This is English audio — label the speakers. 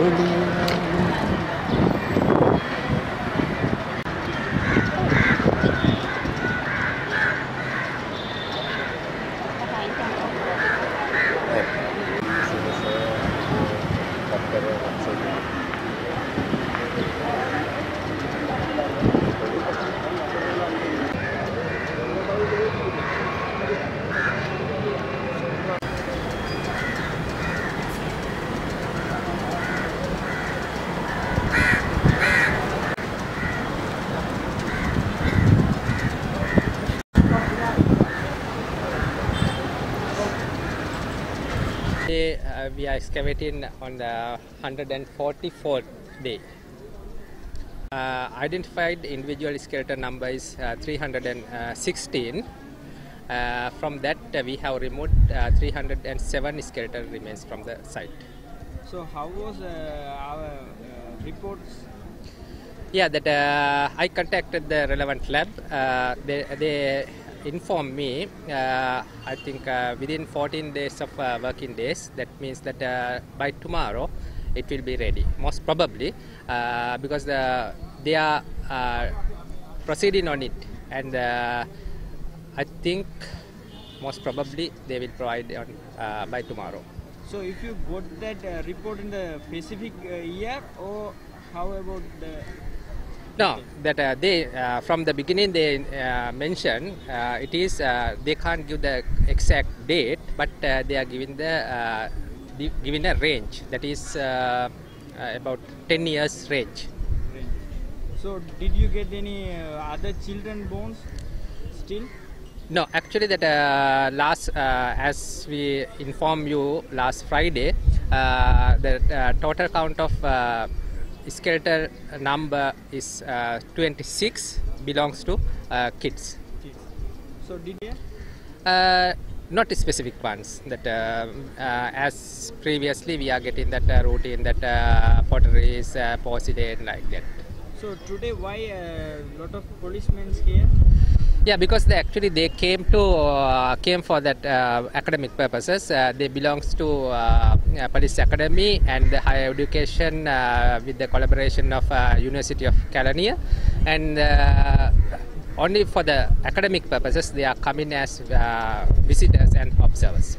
Speaker 1: Really?
Speaker 2: Today, uh, we are excavating on the 144th day. Uh, identified individual skeleton number is uh, 316. Uh, from that, uh, we have removed uh, 307 skeleton remains from the site.
Speaker 1: So how was uh, our uh, reports?
Speaker 2: Yeah, that uh, I contacted the relevant lab. Uh, they, they informed me. Uh, I think uh, within 14 days of uh, working days. That means that by tomorrow it will be ready. Most probably because the, they are proceeding on it, and I think most probably they will provide on uh, by tomorrow.
Speaker 1: So if you got that uh, report in the specific uh, year or how about the
Speaker 2: No, that uh, they uh, from the beginning they uh, mentioned uh, it is uh, they can't give the exact date, but uh, they are giving the uh, giving a range that is uh, uh, about 10 years range.
Speaker 1: range? So did you get any uh, other children bones still?
Speaker 2: No, actually that uh, last uh, as we informed you last Friday, uh, the uh, total count of uh, skeletal number is uh, 26 belongs to uh, kids.
Speaker 1: Kids. So did you?
Speaker 2: Uh, not specific ones. That uh, uh, as previously we are getting that uh, routine that uh, is uh, porcelain like that.
Speaker 1: So today why a lot of policemen here?
Speaker 2: Yeah, because they actually they came to uh, came for that uh, academic purposes. Uh, they belongs to uh, uh, police academy and the higher education uh, with the collaboration of uh, University of Kelaniya, and only for the academic purposes they are coming as visitors and observers.